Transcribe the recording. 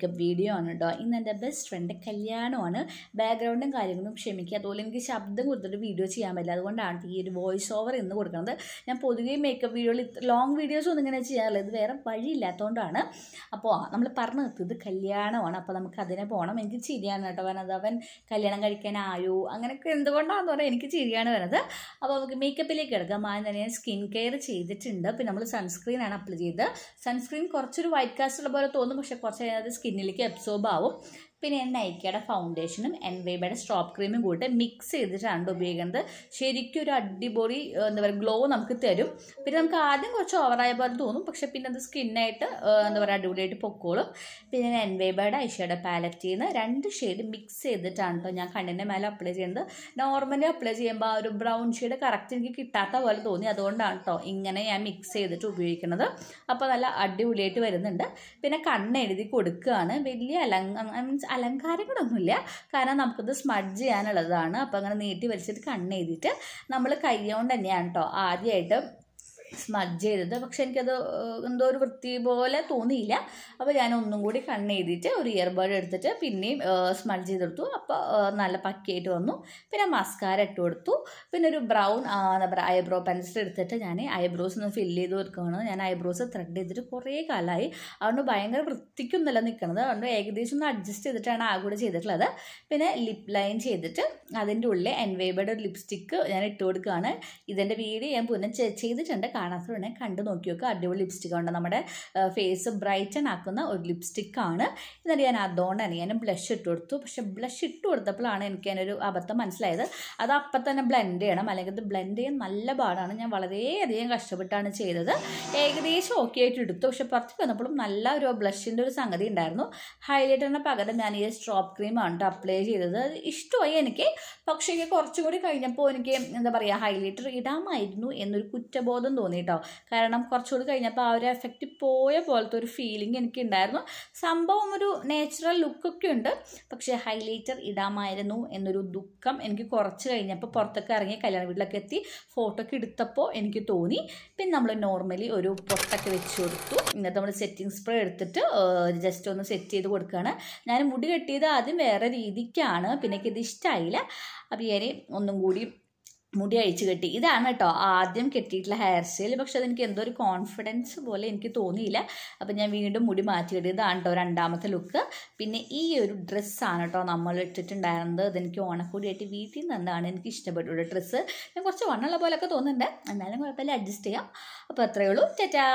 Makeup video ആണ് കേട്ടോ ഇന്ന് എന്റെ ബെസ്റ്റ് ഫ്രണ്ട് കല്യാണമാണ്. ബാക്ക്ഗ്രൗണ്ടും കാര്യങ്ങളും ക്ഷമിക്കുക അതുപോലെ എനിക്ക് ശബ്ദം കൊടുത്തിട്ട് വീഡിയോ ചെയ്യാൻ പറ്റില്ല. അതുകൊണ്ടാണ് ഈ ഒരു വോയിസ് ഓവർ ഇന്ന് കൊടുക്കുന്നത്. ഞാൻ പൊതുവേ മേക്കപ്പ് വീഡിയോയിൽ ലോങ് വീഡിയോസ് ഒന്നും ഇങ്ങനെ ചെയ്യാറില്ല. ഇത് വേറെ വഴിയില്ലാത്തതുകൊണ്ടാണ് അപ്പോൾ നമ്മൾ പറഞ്ഞു നിർത്തിയത് കല്യാണമാണ്. അപ്പോൾ നമുക്ക് അതിനെ പോകണം എനിക്ക് ചിരിയാണ് കേട്ടോ വരുന്നത് അവൻ കല്യാണം കഴിക്കാനായോ അങ്ങനെയൊക്കെ എന്തുകൊണ്ടാണെന്ന് പറഞ്ഞാൽ എനിക്ക് ചിരിയാണ് വരുന്നത് അപ്പോൾ നമുക്ക് മേക്കപ്പിലേക്ക് എടുക്കാം. ആദ്യം തന്നെ ഞാൻ സ്കിൻ കെയർ ചെയ്തിട്ടുണ്ട്. പിന്നെ നമ്മൾ സൺസ്ക്രീൻ ആണ് അപ്ലൈ ചെയ്ത് സൺസ്ക്രീൻ കുറച്ചൊരു വൈറ്റ് കാസ്റ്റ് ഉള്ള പോലെ തോന്നും. പക്ഷേ കുറച്ച് കഴിഞ്ഞാൽ അത് സ്കിന്നിലേക്ക് അബ്സോർബ് ആവും. പിന്നെ നൈക്കയുടെ ഫൗണ്ടേഷനും എൻവൈബയുടെ സ്ട്രോപ്പ് ക്രീമും കൂട്ട് മിക്സ് ചെയ്തിട്ടാണ് ഉപയോഗിക്കുന്നത്. ശരിക്കും ഒരു അടിപൊളി എന്താ പറയുക ഗ്ലോ നമുക്ക് തരും. പിന്നെ നമുക്ക് ആദ്യം കുറച്ച് ഓവറായ പോലെ തോന്നും. പക്ഷെ പിന്നെ അത് സ്കിന്നായിട്ട് എന്താ പറയുക അടിപൊളിയായിട്ട് പൊക്കോളും. പിന്നെ ഞാൻ എൻവൈബയുടെ ഐഷയുടെ പാലറ്റിൽ നിന്ന് രണ്ട് ഷെയ്ഡ് മിക്സ് ചെയ്തിട്ടാണ് കേട്ടോ ഞാൻ കണ്ണിന്റെ മേലെ അപ്ലൈ ചെയ്യുന്നത്. നോർമലി അപ്ലൈ ചെയ്യുമ്പോൾ ആ ഒരു ബ്രൗൺ ഷെയ്ഡ് കറക്റ്റ് എനിക്ക് കിട്ടാത്ത പോലെ തോന്നി. അതുകൊണ്ടാണ് കേട്ടോ ഇങ്ങനെ ഞാൻ മിക്സ് ചെയ്തിട്ട് ഉപയോഗിക്കുന്നത്. അപ്പോൾ നല്ല അടിപൊളിയായിട്ട് വരുന്നുണ്ട്. പിന്നെ കണ്ണെഴുതി കൊടുക്കുകയാണ്. വലിയ അലങ്ക മീൻസ് അലങ്കാരങ്ങളൊന്നുമില്ല. കാരണം നമുക്കത് സ്മഡ്ജ് ചെയ്യാനുള്ളതാണ്. അപ്പോൾ അങ്ങനെ നീട്ടി വലിച്ചിട്ട് കണ്ണെഴുതിയിട്ട് നമ്മൾ കൈ കൊണ്ട് തന്നെയാണ് കേട്ടോ ആദ്യമായിട്ട് സ്മഡ്ജ് ചെയ്തത്. പക്ഷെ എനിക്കത് എന്തോ ഒരു വൃത്തി പോലെ തോന്നിയില്ല. അപ്പോൾ ഞാൻ ഒന്നും കൂടി കണ്ണ് എഴുതിയിട്ട് ഒരു ഇയർബഡ് എടുത്തിട്ട് പിന്നെയും സ്മജ് ചെയ്തെടുത്തു. അപ്പോൾ നല്ല പക്കയായിട്ട് വന്നു. പിന്നെ മസ്കാര ഇട്ട് കൊടുത്തു. പിന്നെ ഒരു ബ്രൗൺ എന്താ പറയുക ഐബ്രോ പെൻസിൽ എടുത്തിട്ട് ഞാൻ ഐബ്രോസ് ഒന്ന് ഫില്ല് ചെയ്ത് കൊടുക്കുകയാണ്. ഞാൻ ഐബ്രോസ് ത്രെഡ് ചെയ്തിട്ട് കുറേ കാലമായി. അതുകൊണ്ട് ഭയങ്കര വൃത്തിക്കൊന്നല്ല നിൽക്കുന്നത് അതുകൊണ്ട് ഏകദേശം ഒന്ന് അഡ്ജസ്റ്റ് ചെയ്തിട്ടാണ് ആ കൂടെ ചെയ്തിട്ടുള്ളത്. പിന്നെ ലിപ് ലൈൻ ചെയ്തിട്ട് അതിന്റെ ഉള്ളിൽ എൻവേബയുടെ ഒരു ലിപ്സ്റ്റിക്ക് ഞാൻ ഇട്ട് കൊടുക്കുകയാണ്. ഇതിന്റെ വീഡിയോ ഞാൻ പുനഃ ചെയ്തിട്ടുണ്ട്. കാണാത്തവരുണ്ടെങ്കിൽ കണ്ടു നോക്കി നോക്കുക അടിപൊളി ലിപ്സ്റ്റിക് ഉണ്ട് നമ്മുടെ ഫേസ് ബ്രൈറ്റൺ ആക്കുന്ന ഒരു ലിപ്സ്റ്റിക്കാണ് എന്നിട്ട് ഞാൻ അതുകൊണ്ട് തന്നെ ഞാൻ ബ്ലഷ് ഇട്ട് കൊടുത്തു. പക്ഷെ ബ്ലഷ് ഇട്ട് കൊടുത്തപ്പോഴാണ് എനിക്ക് അതിനൊരു അബദ്ധം മനസ്സിലായത്. അത് അപ്പം തന്നെ ബ്ലെൻഡ് ചെയ്യണം. അല്ലെങ്കിൽ ഇത് ബ്ലെൻഡ് ചെയ്യാൻ നല്ല പാടാണ്. ഞാൻ വളരെയധികം കഷ്ടപ്പെട്ടാണ് ചെയ്തത്. ഏകദേശം ഓക്കെ ആയിട്ട് എടുത്തു. പക്ഷെ പുറത്ത് വന്നപ്പോഴും നല്ല ഒരു ബ്ലഷിന്റെ ഒരു സംഗതി ഉണ്ടായിരുന്നു. ഹൈലൈറ്ററിന് പകരം ഞാൻ ഈ സ്ട്രോപ്പ് ക്രീമാണ് അപ്ലൈ ചെയ്തത്. ഇഷ്ടമായി എനിക്ക്. പക്ഷേ കുറച്ചും കൂടി കഴിഞ്ഞപ്പോൾ എനിക്ക് എന്താ പറയുക ഹൈലൈറ്റർ ഇടാമായിരുന്നു എന്നൊരു കുറ്റബോധം തോന്നി. കേട്ടോ കാരണം കുറച്ചുകൂടി കഴിഞ്ഞപ്പോൾ ആ ഒരു എഫക്റ്റ് പോയ പോലത്തെ ഒരു ഫീലിംഗ് എനിക്ക് ഉണ്ടായിരുന്നു സംഭവം ഒരു നാച്ചുറൽ ലുക്കൊക്കെ ഉണ്ട്. പക്ഷേ ഹൈലൈറ്റർ ഇടാമായിരുന്നു എന്നൊരു ദുഃഖം എനിക്ക് കുറച്ച് കഴിഞ്ഞപ്പോൾ പുറത്തൊക്കെ ഇറങ്ങി കല്യാണ വീട്ടിലൊക്കെ എത്തി ഫോട്ടോ ഒക്കെ എടുത്തപ്പോൾ എനിക്ക് തോന്നി. പിന്നെ നമ്മൾ നോർമലി ഒരു പൊട്ടൊക്കെ വെച്ച് കൊടുത്തു. ഇന്നത്തെ നമ്മൾ സെറ്റിംഗ് സ്പ്രേ എടുത്തിട്ട് ജസ്റ്റ് ഒന്ന് സെറ്റ് ചെയ്ത് കൊടുക്കുകയാണ് ഞാൻ മുടി കെട്ടിയത് ആദ്യം വേറെ രീതിക്കാണ്. പിന്നെ എനിക്കിത് ഇഷ്ടമായില്ല അപ്പോൾ ഞാൻ ഒന്നും കൂടി മുടി അഴിച്ചു കെട്ടി. ഇതാണ് കേട്ടോ ആദ്യം കെട്ടിയിട്ടുള്ള ഹെയർ സ്റ്റൈൽ പക്ഷെ അതെനിക്ക് എന്തോ ഒരു കോൺഫിഡൻസ് പോലെ എനിക്ക് തോന്നിയില്ല. അപ്പം ഞാൻ വീണ്ടും മുടി മാറ്റി കെട്ടി. ഇതാണ് കേട്ടോ രണ്ടാമത്തെ ലുക്ക് പിന്നെ ഈ ഒരു ഡ്രസ്സാണ് കേട്ടോ നമ്മൾ ഇട്ടിട്ടുണ്ടായിരുന്നത്. ഇതെനിക്ക് ഓണക്കൂടിയായിട്ട് വീട്ടിൽ നിന്നാണ് എനിക്ക് ഇഷ്ടപ്പെട്ടു ഡ്രസ്സ് ഞാൻ കുറച്ച് വണ്ണുള്ള പോലെയൊക്കെ തോന്നുന്നുണ്ട്. എന്നാലും കുഴപ്പമില്ല. അഡ്ജസ്റ്റ് ചെയ്യാം. അപ്പോൾ അത്രയേ ഉള്ളൂ. ചേച്ചാ